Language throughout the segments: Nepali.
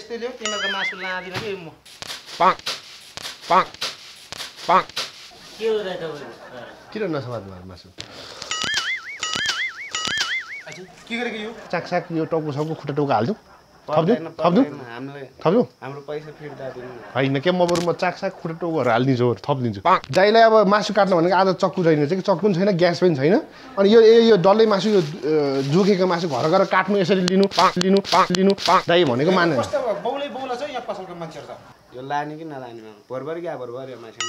त्यस्तै ल्याऊ तिमीहरूको मासु लाँदिनँ कि म। किन नसमाज मासु? अच्छा, के गरेको यो? चाकसाक यो टाउको साउको खुट्टा टाउको हालिदिउँ। होइन के म बरु म चाकसाक खुट्टा टाउकोहरू हालिदिन्छु थपिदिन्छु दाइलाई अब मासु काट्नु भनेको आज चक्कु छैन चाहिँ चक्कु पनि छैन ग्यास पनि छैन अनि यो यो डल्लै मासु यो अ, जोखेको मासु घर गएर काट्नु यसरी लिनु लिनु लिनु दाइ भनेको माने कस्तो भयो बाउले बाउला छ यहाँ पसलको मान्छेहरू छ यो लाने कि नलाने भरभर क्या भरभर यो मान्छे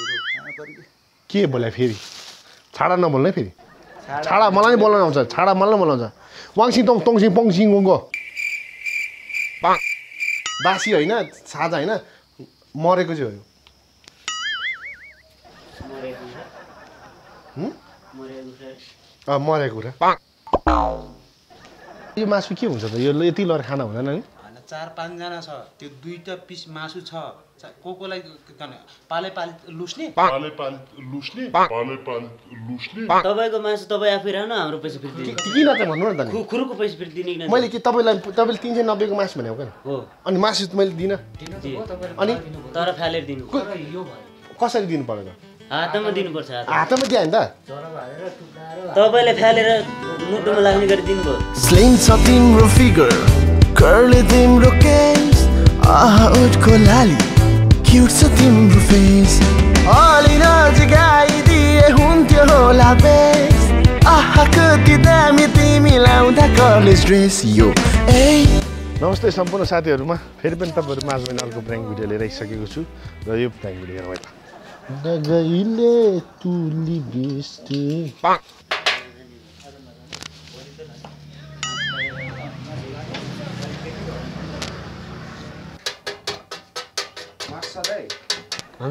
के बोल्या फेरि छाडा नबोल्ने फेरि छाडा मलाई नै बोल्न आउँछ छाडा मलाई नै बोलाउँछ वाङसिङ तोङ तोङसिङ पङसिङ गङ्गो पाक बासी होइन साझा होइन मरेको चाहिँ हो यो। मरेको कुरा। यो मासु के हुन्छ त? यो यति लर खाना हुँदैन नि? चार पाँचजना छ। त्यो दुईवटा पिस मासु छ। को कोलाई पाले पाले लुस्ने? पाले पाले लुस्ने। पाले पाले लुस्ने। तपाईँको मासु तपाईँ आफै राख्नु हाम्रो पैसा फेरि दिनु। कि- किन त भन्नु न त खुरुको पैसा फेरि दिने मैले के तपाईँलाई तपाईँले तिन सय नब्बेको मासु भनेको क्या हो। अनि मासु मैले दिनँ। अनि तर फालेर दिनु। कसरी दिनु पऱ्यो त? हातमा दिनुपर्छ हात हातमा दियो नि त। तपाईँले फालेर मुटुमा लाग्ने गरी दिनुभयो। स्लिम छ तिम्रो फिगर कर्ली तिम्रो केस आहा उठको लाली क्युट छ तिम्रो फेस अलि नजिक आइदिए हुन्थ्यो होला बेस आहा कति दामी तिमी लाउँदा कलेज ड्रेस यो ए नमस्ते सम्पूर्ण साथीहरूमा फेरि पनि तपाईँहरू माझ मैले अर्को ब्राङ्क भिडियो लिएर आइसकेको छु र यो ब्राङ्क भिडियो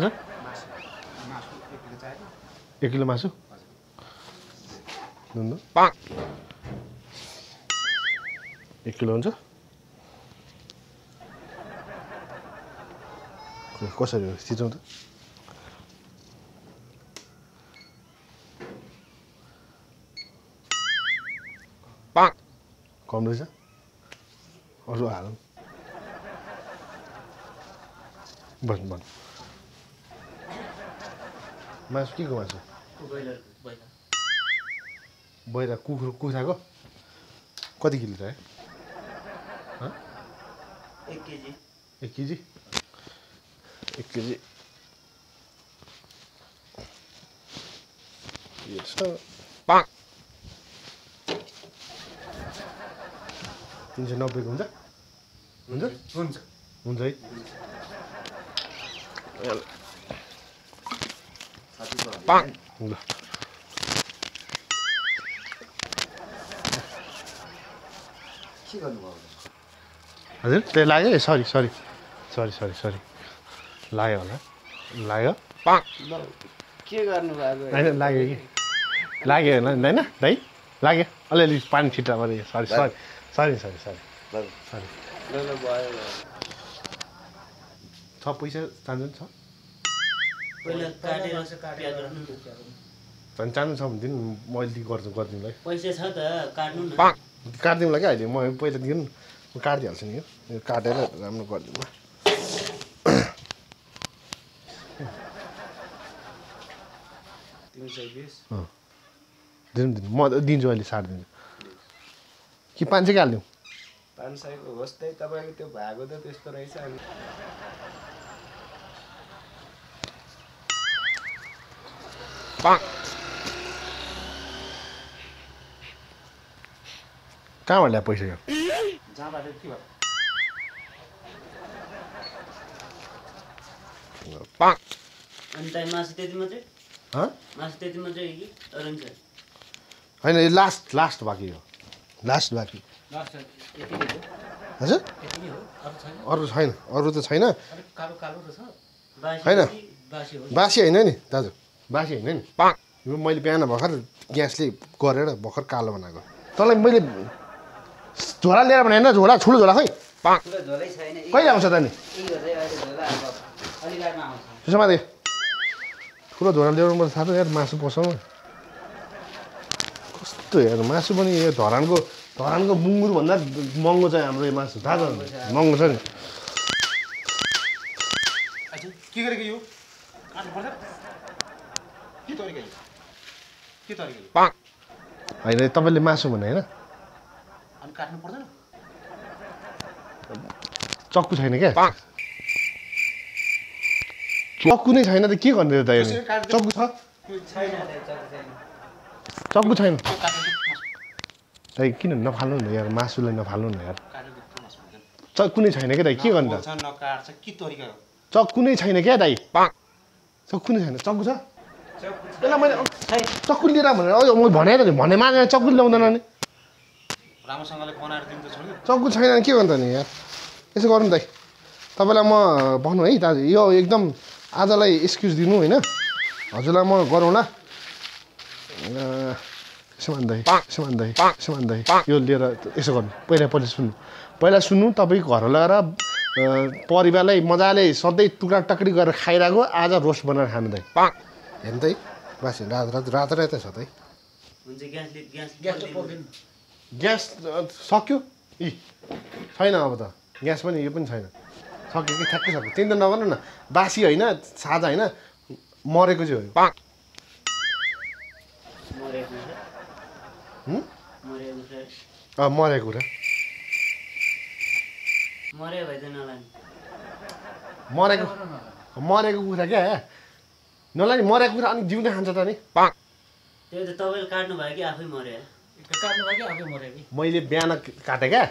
हुन्छ। एक किलो मासु? एक किलो हुन्छ। कसरी हो? सिचाउँ त। कम रहेछ। अरू हालौँ। भन्नु भन्नु मासु के को मासु बहिरा कुखुर कुखुराको कति किलो चाहियो एक केजी एक केजी एक केजी यो छ तिन सय नब्बेको हुन्छ हुन्छ हुन्छ हुन्छ है गर्नुभयो हजुर त्यो लाग्यो सरी सरी सरी सरी सरी लाग्यो होला लाग्यो के गर्नुभएको होइन लाग्यो कि लाग्यो होइन होइन दाइ लाग्यो अलिअलि पानी छिट्टा पऱ्यो सरी सरी सरी सरी सरी सरी छ पैसा चाहनु छ पहिला काटेर प्याज गर्नु न। झन् चाहनु छ भनेदेखि मैले गर्छु गरिदिउँलाई पैसा छ त काट्नु न। काटिदिउँला क्या अहिले? म पहिला दिनु म काटिदिइहाल्छु नि यो। काटेर राम्रो गरिदिउँला तिन सय बिस। दिनु दिनु। म दिन्छु अहिले साट दिन्छु कि पाँच सय हालिदिउँ पाँच सयको होस् त्यही तपाईँको त्यो भएको त त्यस्तो रहेछ कि अरू पनि छ होइन यो लास्ट लास्ट बाँकी हो। लास्ट बाँकी। हजुर? अरू छैन? अरू त छैन। होइन। बासी होइन नि दाजु। बासी होइन नि? यो मैले बिहान भर्खर ग्यासले गरेर भर्खर कालो बनाएको। तँलाई मैले झोला लिएर भने होइन झोला ठुलो झोला खै? झोलै छैन कहिले आउँछ त नि? दे। ठुलो झोला ल्याउनु पर्छ थाहा छ यार मासु पसाउनु कस्तो यार मासु पनि यो धरानको धरानको मुङ्गुरभन्दा महँगो छ हाम्रो यो मासु। थाहा छ? महँगो छ। नि। के गरेको यो? होइन तपाईँले मासु भने होइन अनि काट्नु पर्दैन चक्कु छैन क्या चक्कु नै छैन त के गर्ने त चक्कु छ चक्कु छैन। दाइ किन नफाल्नु न यार मासुलाई नफाल्नु न यार। चक्कु नै छैन क्या दाइ के गर्ने त चक्कु नै छैन क्या दाइ चक्कु नै छैन चक्कु छ यसलाई मैले छैन चक्कु लिएर भनेर अझ म भने त भने मानेर चक्कु ल्याउँदैन नि राम्रोसँगले बनाएर दिनु त छोड्यो चक्कु छैन भने के गर्नु त नि यार यसो गरौँ दाइ तपाईँलाई म भन्नु है दाजु यो एकदम आजलाई एक्सक्युज दिनु होइन हजुरलाई म गरौँला अँ, यसो मान दाइ यसो मान दाइ यसो मान दाइ यो लिएर यसो गर्नु पहिला पहिला सुन्नु पहिला सुन्नु तपाईँ घर लगाएर परिवारलाई मजाले सधैँ टुक्रा टक्री गरेर खाइरहेको आज रोस्ट बनाएर खानु दाइ हेर्नु दाइ बासी रात रात रात रातै हुन्छ ग्यास सक्यो? इ छैन अब त। ग्यास पनि यो पनि छैन। सक्यो कि? ठ्याक्कै सक्यो। त्यही त नगर्नु न। बासी होइन साझा होइन मरेको चाहिँ हो। हुँ? मरेको छ। अँ, मरेको कुरा मरेको मरेको कुरा क्या नलाने मरेको कुरा अनि जिउँदै खान्छ त नि। त्यो त तपाईँले काट्नु भयो कि आफै मर्यो काट्नु भयो कि आफै मऱ्यो कि? मैले बिहान काटेँ क्या।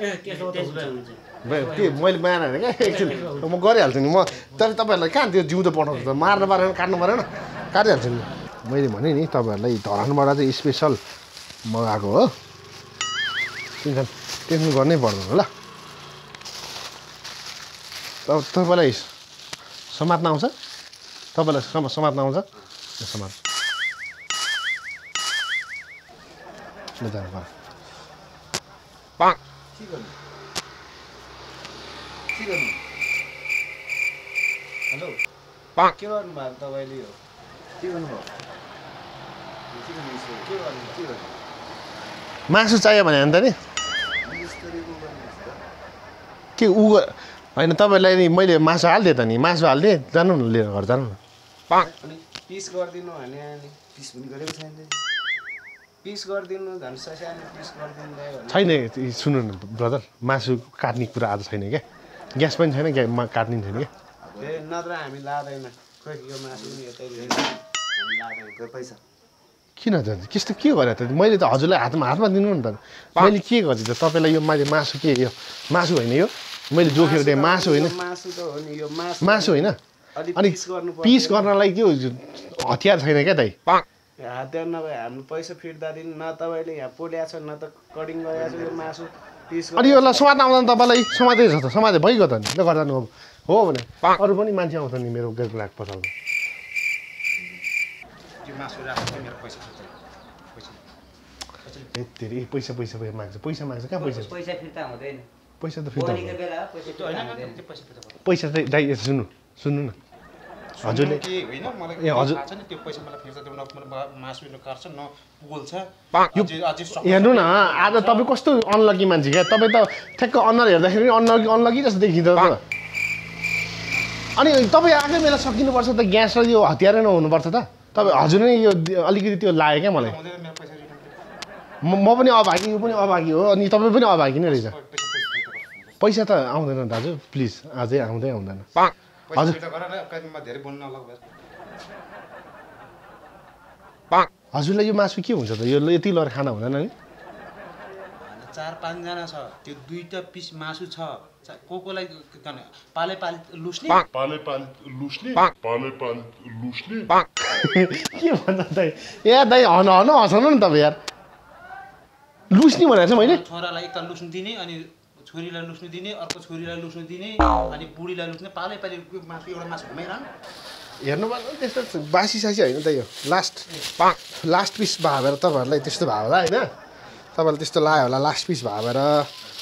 त्यो मैले बिहान होइन क्या? एकछिन म गरिहाल्छु नि। म तर तपाईँहरूलाई कहाँ त्यो जिउँदो पठाउँछु त? मार्नु परेन काट्नु परेन। काटिहाल्छु नि। मैले भने नि तपाईँहरूलाई धरानबाट चाहिँ स्पेसल मगाएको हो। टेन्सन टेन्सन गर्नै पर्दैन ल अब तपाईँलाई समात्न आउँछ? तपाईँलाई सम समात्न आउँछ? समात हेलो। के गर्नु भएको तपाईँले यो? के गर्नुभयो? मासु चाहियो भने अन्त नि। के उ ग- होइन तपाईँलाई नि मैले मासु हालिदिएँ त नि। मासु हालिदिएँ। जानु न लिएर घर जानु न। अनि पिस गरिदिनु भने अनि पिस पनि गरेको छैन पिस गरिदिनु झन् पिस गरिदिनु छैन सुन्नु न ब्रदर मासु काट्ने कुरा आज छैन क्या ग्यास पनि छैन ग्या मा काट्ने छैन क्या ए नत्र हामी लाँदैन। खोइ यो मासु पनि यतै हामी लाँदैन। पैसा। किन जान्छ त्यस्तो के गरेँ त? मैले त हजुरलाई हातमा हातमा दिनु नि त। मैले के गरेँ त? तपाईँलाई यो मैले मासु के यो मासु होइन यो? मैले जोखेको थिएँ मासु होइन। मासु त हो नि यो मासु मासु होइन? अनि पिस गर्नु पिस गर्नलाई त्यो हतियार छैन क्या दाइ? हातेर नभए हामी पैसा फिर्ता दिनु न तपाईँले यहाँ पोल्या छ न त कटिङ गरेको छ यो मासु पिस अनि योलाई समात्न आउँदैन तपाईँलाई समाते छ त समाते भइगयो त नि। ल गर्दा नि हो हो भने अरू पनि मान्छे आउँछ नि मेरो ग्राहक पसल त्यो मासु राख्नु चाहिँ मेरो पैसा फिर्ता पैसा। धेरै पैसा पैसा पैसा माग्छ। पैसा माग्छ कहाँ पैसा? पैसा फिर्ता हुँदैन। पैसा त फिर्ता पैसा चाहिँ सुन्नु। सुन्नु न। हजुरले ए, हजुर-। हेर्नु न आज तपाईँ कस्तो अनलकी मान्छे क्या? तपाईँ त ठ्याक्क अनुहार हेर्दाखेरि अनलकी अनलकी जस्तो देखिँदो त। अनि तपाईँ आएकै बेला सकिनुपर्छ त ग्यास र यो हतियारै नहुनुपर्छ त। तपाईँ हजुर नै यो अलिकति त्यो लाग्यो क्या मलाई। म पनि अभागी यो पनि अभागी हो अनि तपाईँ पनि अभागी नै रहेछ। पैसा त आउँदैन दाजु प्लिज अझै आउँदै आउँदैन। हजुरलाई यो मासु के हुन्छ त यो यति लर खाना हुँदैन नि चार पाँचजना छ त्यो दुईवटा पिस मासु छ को कोलाई पाले पाले लुस्ने पाले पाले लुस्ने पाले पाले लुस्ने के भन्छ दाइ ए दाइ हन हन हँसाउनु नि तपाईँ यार लुस्ने भनेको चाहिँ मैले छोरालाई एकताल लुस्नु दिने अनि छोरीलाई लुस्नु दिने अर्को छोरीलाई लुस्नु दिने अनि बुढीलाई लुस्ने पाले पाले मासु एउटा मासु घुमाइरहनु हेर्नु पर्ने त्यस्तो बासी सासी होइन त यो। लास्ट लास्ट पिस भयो भएर तपाईँहरूलाई त्यस्तो भयो होला होइन? तपाईँलाई त्यस्तो लाग्यो होला लास्ट पिस भयो भएर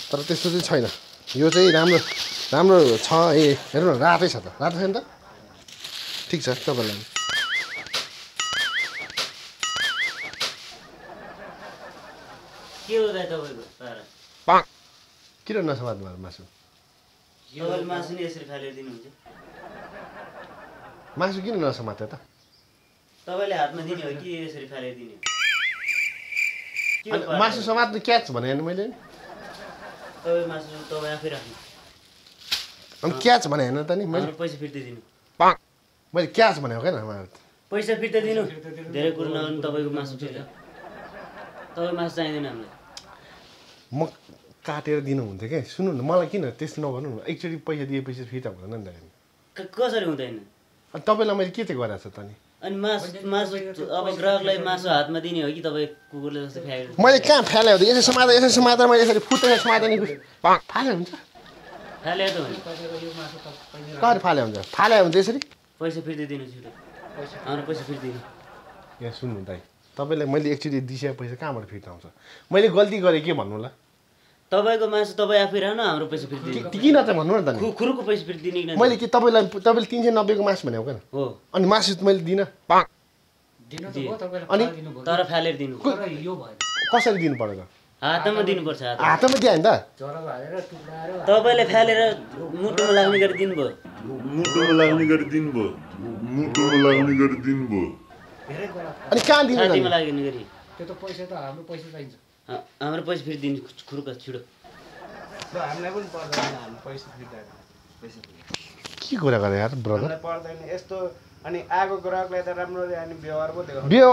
तर त्यस्तो चाहिँ छैन। यो चाहिँ राम्रो राम्रो छ। ए हेर्नु न रातै छ त। रातो छैन त? ठिक छ तपाईँलाई के हो दाइ तपाईँको? तर किन नसमाज भयो मासु? मासु नि यसरी फालेर दिनुहुन्छ। मासु किन नसमात्यो त? तपाईँले हातमा दिने हो कि यसरी फालेर दिने हो? के हो अनि पारा? मासु समात्नु क्याच भने मैले। तपाईँ मासु तपाईँ आफै राख्नु। अनि क्याच भने होइन त नि मैले। पैसा फिर्ती दिनु। मैले क्याच क्या उहाँहरू पैसा फिर्ता दिनु। धेरै कुरो नगर्नु तपाईँको मासु फिर्ता। तपाईँ मासु चाहिँदैन हामीलाई। म काटेर दिनु हुन्थ्यो क्या सुन्नु न मलाई किन त्यस्तो नगर्नु न? एकचोटि पैसा दिएपछि फिर्ता हुँदैन नि त कसरी हुँदैन? अनि तपाईँलाई मैले के चाहिँ गरेको छ त नि अनि मासु मासु अब ग्राहकलाई मासु हातमा दिने हो कि तपाईँ कुकुरले जस्तो फ्याँकेर मैले कहाँ फ्याले हुँदै यसरी समात्दा यसरी समात्दा मैले यसरी फुटेर समात्दा नि फाले हुन्छ। फाले त भने। कसरी फाले हुन्छ? फाले हुन्छ यसरी? पैसा फिर्ती दिनु छिटो हाम्रो पैसा फिर्ती दिनु। यहाँ सुन्नु दाइ तपाईँलाई मैले एकचोटि दिइसके पैसा कहाँबाट फिर्ता आउँछ? मैले गल्ती गरेँ के भन्नु ल तपाईँको मासु तपाईँ आफै राख्नु हाम्रो पैसा फिर्ती दिनु। कि- किन चाहिँ भन्नु न त खुरुको पैसा फिर्ती दिने मैले? कि तपाईँलाई तपाईँले तिन सय नब्बेको मासु भनेको क्या हो। अनि मासु त मैले दिइनँ। अनि तर फालेर दिनु। कसरी दिनु त हातमा दिनुपर्छ हात हातमा दियो नि त। तपाईँले फालेर मुटुमा लाग्ने गरी दिनुभयो। मुटुमा लाग्ने गरी दिनुभयो। मुटुमा लाग्ने गरी दिनुभयो। अनि कहाँ दिनु त? लाग्ने गरी। त्यो त पैसा त हाम्रो पैसा चाहिन्छ। हाम्रो पैसा फिर्ती दिनु खुरुका छिटो ल हामीलाई पनि पर्दैन हाम्रो पैसा फिर्ता पैसा फिर्ता के कुरा गरे यार ब्रदर पर्दैन यस्तो अनि आएको ग्राहकलाई त राम्ररी अनि व्यवहार पो बिहे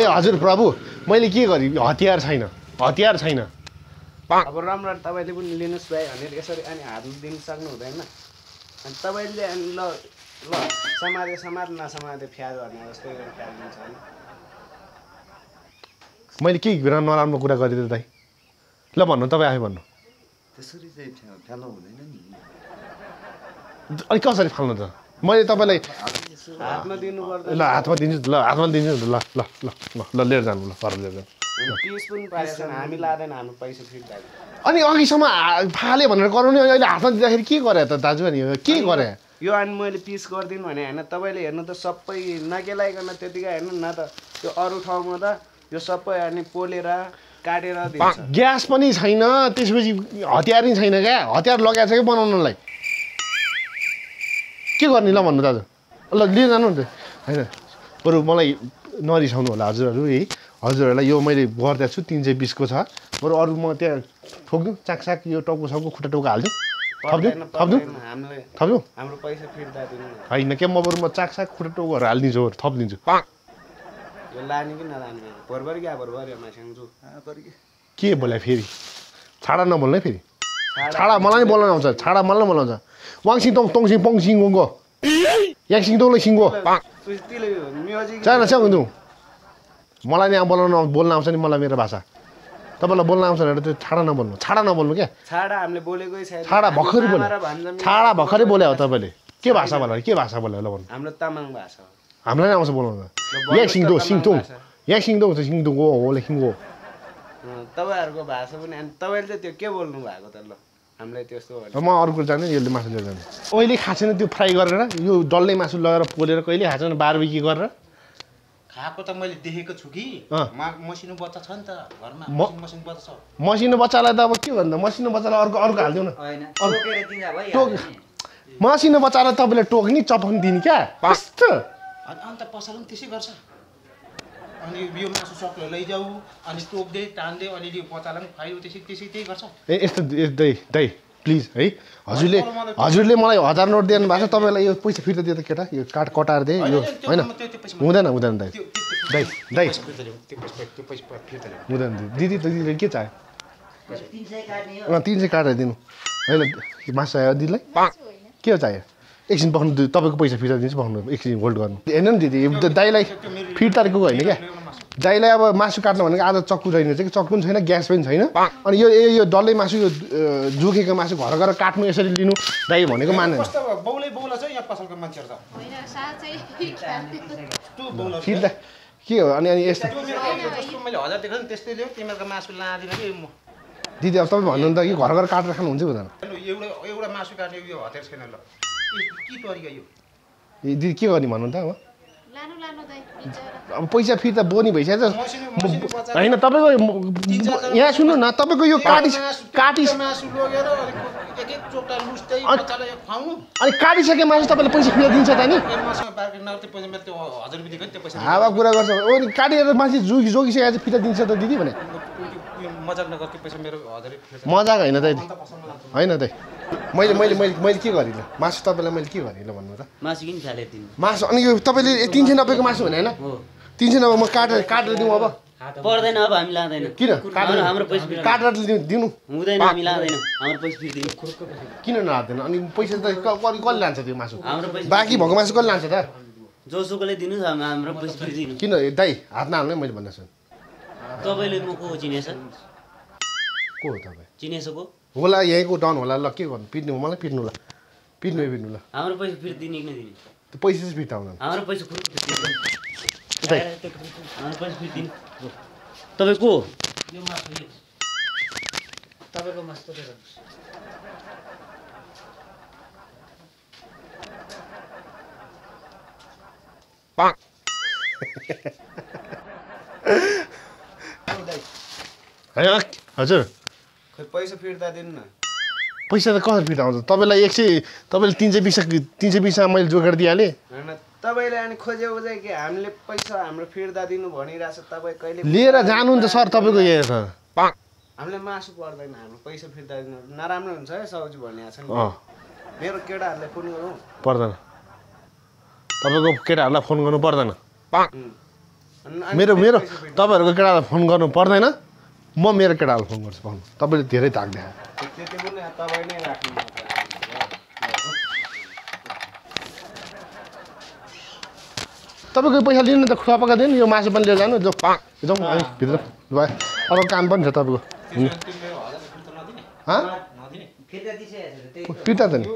ए हजुर प्रभु मैले के गरेँ? हतियार छैन हतियार छैन। अब राम्रो तपाईँले पनि लिनुहोस् भाइ भनेर यसरी अनि हातमा दिनु सक्नु हुँदैन। अनि तपाईँले अनि ल ल समाते समात नसमाते फ्याज भने जस्तै फ्यालिदिन्छ होइन मैले के नराम्रो कुरा गरेँ त दाइ। ल भन्नु तपाईँ आफै भन्नु। त्यसरी चाहिँ हुँदैन नि। अनि कसरी फाल्नु त? मैले तपाईँलाई हातमा दिनु पर्दैन ल हातमा दिन्छु ल हातमा दिन्छु ल ल ल ल ल लिएर जानु ल घर लिएर जानु। अनि अघिसम्म फाले भनेर गराउने अहिले हातमा दिँदाखेरि के गरे त दाजु अनि यो के गरे? यो अनि मैले पिस गरिदिनु भने होइन तपाईँले हेर्नु त सबै नकेलाइकन त्यतिकै हेर्नु न त त्यो अरू ठाउँमा त यो सबै अनि पोलेर काटेर दिन्छ। ग्यास पनि छैन त्यसपछि हतियार पनि छैन क्या? हतियार लगाएको छ कि बनाउनलाई? के गर्ने ल भन्नु दाजु? ल लिएर जानु नि त होइन बरु मलाई नरिसाउनु होला हजुरहरू है। हजुरहरूलाई यो मैले गरिदिएको छु तिन सय बिसको छ। बरु अरू म त्यहाँ ठोक्नु चाकसाक यो टाउको साउको खुट्टा टाउको हाल्छु न। होइन के म बरु म चाकसाक खुट्टा टाउकोहरू हालिदिन्छु बरु थपिदिन्छु। यो लाने कि नलाने? भोरभर क्या भोरभर यो मास्याङ्छु के बोल्या फेरि? छाडा नबोल्ने फेरि? छाडा मलाई नै बोल्न आउँछ। छाडा मलाई नै बोल्न आउँछ। वाङसिङ तोङ तोङसिङ पङ सिङ गोङ्गो। याङसिङ तोङले सिङ्गो। चाहना स्याउ हुनु मलाई नि बोलाउन बोल्न आउँछ नि मलाई मेरो भाषा। तपाईँलाई बोल्न आउँछ भने त्यो छाडा नबोल्नु। छाडा नबोल्नु क्या? छाडा हामीले बोलेकै छैन। छाडा भर्खरै बोल्यो। छाडा भर्खरै बोल्यो हो तपाईँले। के भाषा बोल्यो? के भाषा बोल्यो ल भन्नु? हाम्रो तामाङ भाषा हो। हामीलाई नै आउँछ बोलाउन यहाँ सिङदो सिङतोङ। यहाँ सिङदो हुन्छ सिङदोङ हो अँ, तपाईँहरूको भाषा पनि अनि तपाईँले चाहिँ त्यो के बोल्नु भएको त ल हामीलाई त्यस्तो म अर्को जाने यसले मासु लिएर जाने अहिले खाएको छैन त्यो फ्राई गरेर यो डल्लै मासु लगेर पोलेर कहिले खाएको छैन बारबिकी गरेर खाएको त मैले देखेको छु कि मसिनो बच्चा छ नि त घरमा मसिनो बच्चा छ मसिनो बच्चालाई त अब के भन्दा मसिनो बच्चालाई अर्को अर्को हालिदिउँ न मसिनो बच्चालाई तपाईँले टोक्ने चपाउनु दिने क्या अनि अन्त पसलले पनि त्यसै गर्छ। अनि यो मासु सक्लो लैजाऊ अनि टोक्दै तान्दै अलिअलि बच्चालाई पनि खुवायो त्यसै त्यसै त्यही गर्छ। ए यस्तो दाइ दाइ प्लिज है? हजुरले हजुरले मलाई हजार नोट दिनु भएको छ तपाईँलाई यो पैसा फिर्ता दियो त केटा यो काट कटाएर दिएँ यो होइन हुँदैन हुँदैन दाइ दाइ दाइ। हुँदैन दिदी दिदीले के चाह्यो? तिन सय काटेर दिनु। होइन मासु आयो दिदीलाई? के हो चाहियो? एकछिन पख्नु दि- तपाईँको पैसा फिर्ता दिन्छु पख्नु एकछिन होल्ड गर्नु। हेर्नु नि दिदी द- दाइलाई फिर्ताको होइन क्या? दाइलाई अब मासु काट्नु भनेको आज चक्कु छैन चाहिँ चक्कु पनि छैन ग्यास पनि छैन। अनि यो यो- यो डल्लै मासु यो अ, जुखेको मासु घर गएर काट्नु यसरी लिनु दाइ भनेको मानेन। फिर्ता के हो? अनि अनि यस्तो कि दिदी अब तपाईँ भन्नु त कि घर गएर काटेर खानुहुन्छ कि एउटा मासु काट्ने दिदी के गर्ने भन्नु त अब लानु लानु दाइ लिन्छ र। अब पैसा फिर्ता बोनी भइसकेको छ होइन तपाईँको यहाँ सुन्नु न तपाईँको यो काटिस काटिस मासु अनि- काटिसके मासु तपाईँले पैसा फिर्ता दिन्छ त नि। हावा कुरा गर्छ। ओ नि काटेर मान्छे जोगी जोगिसकेको चाहिँ फिर्ता दिन्छ त दिदी भने। मजाक नगर त्यो पैसा मेरो हजार रुपियाँ मजाक होइन त होइन त मैले मैले मैले मैले के गरेँ ल मासु तपाईँलाई मैले के गरेँ ल भन्नु त? मासु किन खाले मासु अनि यो तपाईँले तिन सय नब्बेको मासु भने होइन? तिन सय नब्बे म काटेर काटेर दिउँ अब। पर्दैन अब हामी लाँदैन। किन? काटेर हाम्रो पैसा काटेर दिनु दिनु हुँदैन हामी लाँदैनौँ। हाम्रो पैसा किन नहाल्दैन अनि पैसा त कसले लान्छ त्यो मासु? बाँकी भएको मासु कसले लान्छ त? जोसुकैले दिनु हामी हाम्रो पैसा किन? दाइ हात नहाल्ने मैले भन्दा सुन। तपाईँले म को चिनेछ? को हो तपाईँ? चिनेछ को? होला यहीँको डन होला। ल के गर्नु? पिट्नु मलाई पिट्नु ल। पिट्नु है पिट्नु ल। हाम्रो पैसा फिर्दिने कि नदिने? त्यो पैसा चाहिँ फिर्ता हुँदैन हाम्रो पैसा तपाईँ को तपाईँको मासु तपाईँ गर्नुहोस् होइन हजुर। खोइ पैसा फिर्ता दिनु न। पैसा त कसरी फिर्ता आउँछ? तपाईँलाई एक सय तपाईँले तिन सय बिस तिन सय बिसमा मैले जोगाड दिइहालेँ। होइन तपाईँले अनि खोजे उजे कि? हामीले पैसा हाम्रो फिर्ता दिनु भनिरहेछ तपाईँ कहिले लिएर जानु नि त सर तपाईँको यहाँ त हामीले मासु पर्दैन हाम्रो पैसा फिर्ता दिनु। नराम्रो हुन्छ है सब्जी भन्ने छ नि। मेरो केटाहरूले फोन गरौँ। पर्दैन। तपाईँको केटाहरूलाई फोन गर्नु पर्दैन। मेरो मेरो तपाईँहरूको केटालाई फोन गर्नु पर्दैन। म मेरो केटालाई फोन गर्छु पाउनु तपाईँले धेरै धाक देखायो तपाईँको पैसा लिनु त खपका दिनु यो मासु पनि लिएर जानु जो जाउँ हामी भित्र। भयो अब काम पनि छ तपाईँको। रुपियाँ त नि।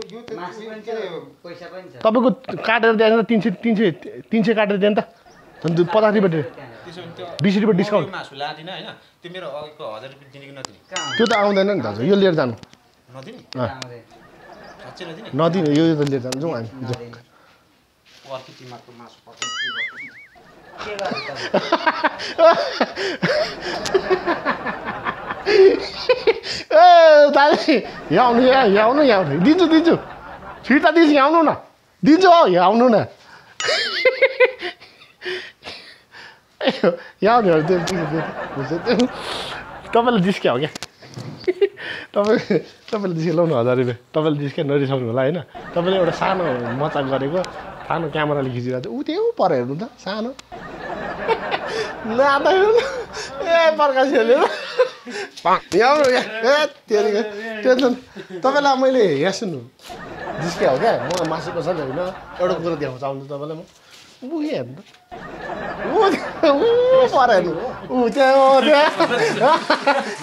तपाईँको काटेर दिएन तिन सय तिन सय तिन सय काटेर दिएन त। झन् पचास रुपियाँ। त्यसो भने त्यो बिस रुपियाँ डिस्काउन्ट मासु लाँदिनँ होइन। त्यो मेरो अघिको हजार रुपियाँ दिने कि नदिने? त्यो त आउँदैन नि दाजु यो लिएर जानु। नदिने? नदिने? नदिने यो त लिएर जानु जाउँ हामी। ए दाजु यहाँ आउनु यहाँ यहाँ आउनु यहाँ आउनु। दिन्छु दिन्छु। फिर्ता दिन्छु यहाँ आउनु न। दिन्छु हौ यहाँ आउनु न। यहाँ तपाईँलाई जिस्क्या हो क्या तपाईँ तपाईँले जिस्क्या लाउनु हजार रुपियाँ तपाईँले जिस्क्या नरिसाउनु होला होइन तपाईँले एउटा सानो मचाक गरेको सानो क्यामेराले खिचिरहेको थियो ऊ त्यो पर हेर्नु त सानो लाँदा ए त्यो टेन्सन तपाईँलाई मैले यहाँ सुन्नु जिस्क्या हो क्या म मासु पसल होइन एउटा कुरो देखाउँछ आउनु तपाईँलाई म ऊ हेर्नु ऊ ऊ त्यहाँ ऊ त्यहाँ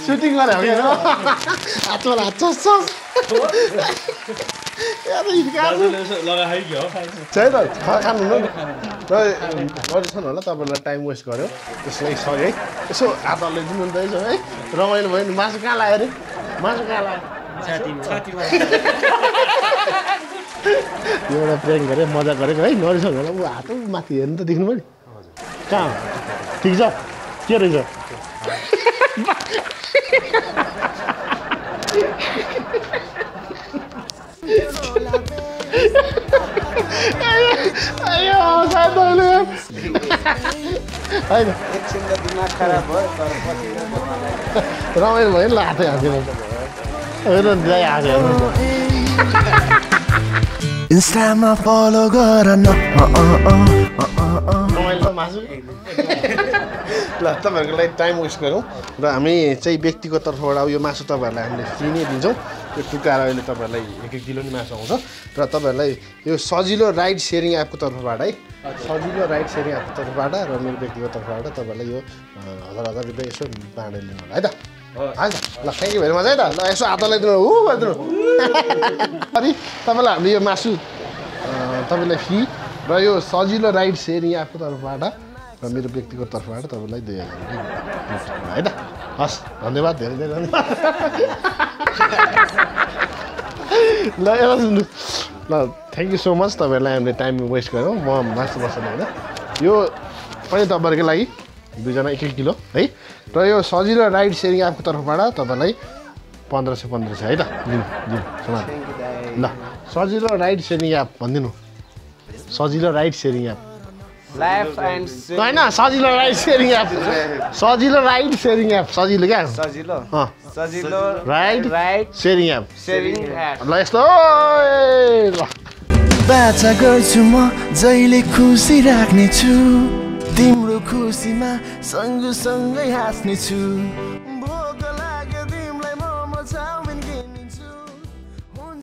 सुटिङ हो हातमा हात चाहिँ त न होला तपाईँलाई टाइम वेस्ट गऱ्यो त्यसलाई सरी है यसो हातहरूले दिनु नि त यसो है रमाइलो भयो नि मासु कहाँ लाग्यो अरे मासु कहाँ लाग्यो एउटा प्रेङ गरेँ मजा गरेको है नरिसाउनु होला ऊ हात माथि हेर्नु त देख्नु नि। कहाँ? ठिक छ? के रहेछ? होइन। रमाइलो भयो नि ल हातै हाँसेर हेर्नु। नि जाइ हाँस्यो हेर्नु। इन्स्टामा फलो गर न ल तपाईँहरूको लागि टाइम वेस्ट गरौँ र हामी चाहिँ व्यक्तिको तर्फबाट अब यो मासु तपाईँहरूलाई हामीले फ्री नै दिन्छौँ यो टुक्राएर अहिले तपाईँहरूलाई एक एक किलो नि मासु आउँछ र तपाईँहरूलाई यो सजिलो राइड सेयरिङ एपको तर्फबाट है सजिलो राइड सेयरिङ एपको तर्फबाट र मेरो व्यक्तिगत तर्फबाट तपाईँहरूलाई यो हजार हजार रुपियाँ यसो बाँडेर लिनु होला है त है त ल थ्याङ्क यू भेरी मच है त ल यसो हात लगाइदिनु ऊ गरिदिनु अनि तपाईँलाई हामीले यो मासु तपाईँलाई फ्री र यो सजिलो राइड सेयरिङ एपको तर्फबाट र मेरो व्यक्तिगत तर्फबाट तपाईँलाई दुई हजार रुपियाँ है त हस् धन्यवाद धेरै धेरै धन्यवाद ल एउटा सुन्नु ल थ्याङ्क यू सो मच तपाईँहरूलाई हामीले टाइम वेस्ट गऱ्यौँ म मासु बस्नु होइन यो पनि तपाईँहरूको लागि दुईजना एक एक किलो है? र यो सजिलो राइड सेयरिङ एपको तर्फबाट तपाईँलाई पन्ध्र सय पन्ध्र सय है त? दिनु दिनु दाई ल सजिलो राइड सेयरिङ एप भनिदिनु। सजिलो राइड सेयरिङ एप। होइन सजिलो राइड सेयरिङ एप। सजिलो राइड सेयरिङ एप सजिलो क्या? सजिलो। अँ। सजिलो ride ride sharing app. Sharing app. ल यस्तो ल। बाचा गर्छु म जहिले खुसी राख्नेछु। तिम्रो खुसीमा सँगसँगै हाँस्नेछु।